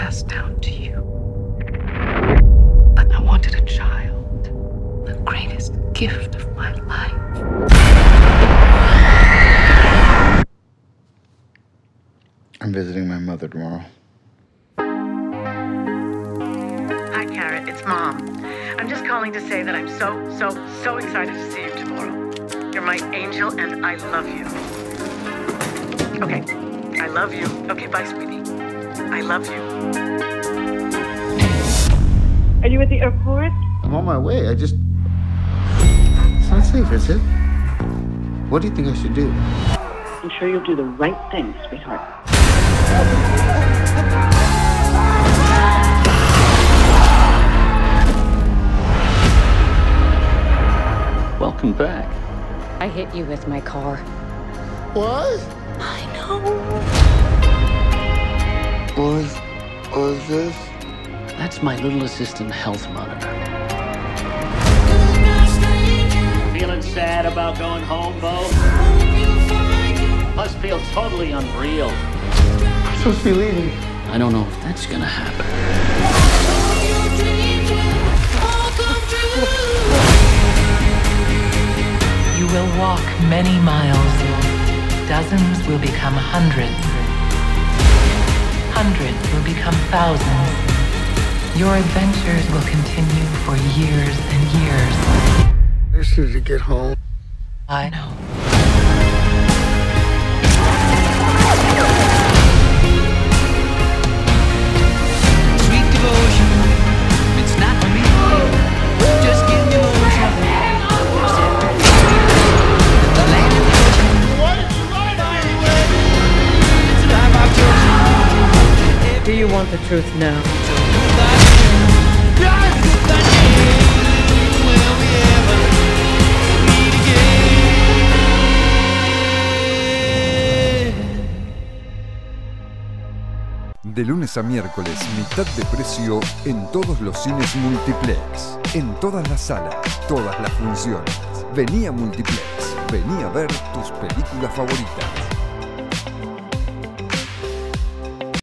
passed down to you. But I wanted a child, the greatest gift of my life. I'm visiting my mother tomorrow. Hi, Carrot. It's Mom. I'm just calling to say that I'm so, so, so excited to see you tomorrow. You're my angel, and I love you. Okay. I love you. Okay, bye, sweetie. I love you. Are you at the airport? I'm on my way. I just. It's not safe, is it? What do you think I should do? I'm sure you'll do the right thing, sweetheart. Welcome back. I hit you with my car. What? I know. What was, was this? That's my little assistant health monitor. Feeling sad about going home, Beau? Must feel totally unreal. I'm supposed to be leaving. I don't know if that's gonna happen. You will walk many miles. Dozens will become hundreds. Hundreds will become thousands. Your adventures will continue for years and years. I just need to get home. I know. Do you want the truth now? De lunes a miércoles, mitad de precio en todos los cines multiplex. En todas las salas, todas las funciones. Vení a multiplex. Vení a ver tus películas favoritas.